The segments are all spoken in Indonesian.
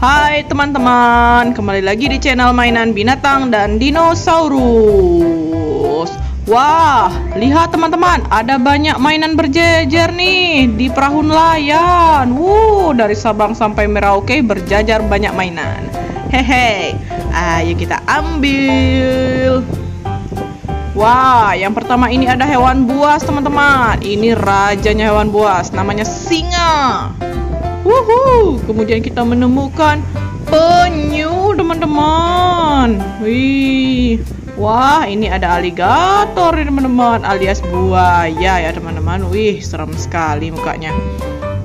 Hai teman-teman, kembali lagi di channel mainan binatang dan dinosaurus. Wah, lihat teman-teman, ada banyak mainan berjejer nih di perahu nelayan. Wuh, dari Sabang sampai Merauke berjajar banyak mainan. Hehe, ayo kita ambil. Wah, yang pertama ini ada hewan buas teman-teman. Ini rajanya hewan buas, namanya singa. Wuhu, kemudian kita menemukan penyu teman-teman. Wih, wah ini ada aligator teman-teman, alias buaya ya teman-teman. Wih, serem sekali mukanya.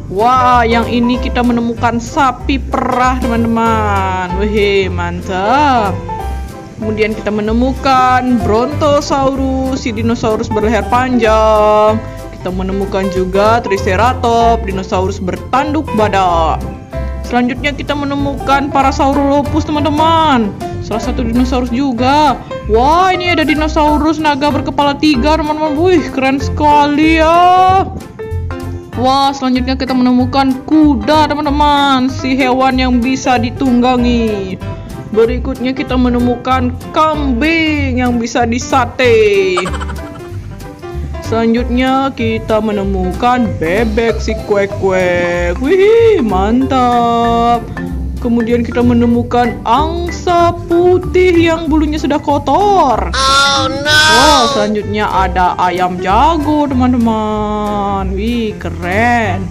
Wah, yang ini kita menemukan sapi perah teman-teman. Wih, mantap. Kemudian kita menemukan Brontosaurus, si dinosaurus berleher panjang. Kita menemukan juga Triceratops, dinosaurus bertanduk badak. Selanjutnya kita menemukan Parasaurolophus teman-teman. Salah satu dinosaurus juga. Wah ini ada dinosaurus naga berkepala tiga teman-teman. Wih keren sekali ya. Wah selanjutnya kita menemukan kuda teman-teman. Si hewan yang bisa ditunggangi. Berikutnya kita menemukan kambing yang bisa disate. Selanjutnya kita menemukan bebek si kuek-kuek. Wih, mantap. Kemudian kita menemukan angsa putih yang bulunya sudah kotor. Oh no. Oh, selanjutnya ada ayam jago, teman-teman. Wih, keren.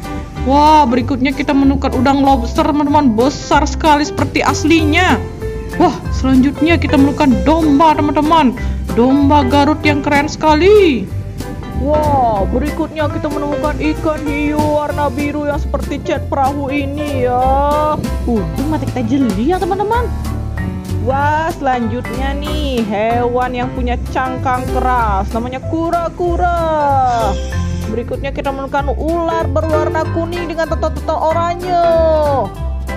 Wah, berikutnya kita menemukan udang lobster, teman-teman. Besar sekali seperti aslinya. Wah, selanjutnya kita menemukan domba, teman-teman. Domba Garut yang keren sekali. Wow, berikutnya kita menemukan ikan hiu warna biru yang seperti cat perahu ini ya. Untung mati kita jeli ya teman-teman. Wah, selanjutnya nih hewan yang punya cangkang keras namanya kura-kura. Berikutnya kita menemukan ular berwarna kuning dengan total-total oranye.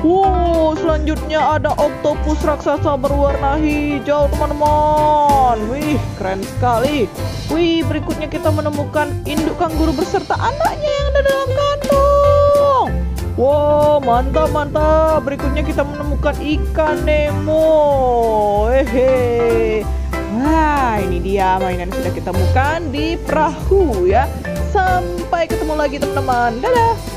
Wow, selanjutnya ada oktopus raksasa berwarna hijau, teman-teman. Wih, keren sekali. Wih, berikutnya kita menemukan induk kanguru beserta anaknya yang ada dalam kantong. Wow, mantap, mantap. Berikutnya kita menemukan ikan Nemo. Hehe. Wah, ini dia mainan yang sudah kita temukan di perahu ya. Sampai ketemu lagi, teman-teman. Dadah.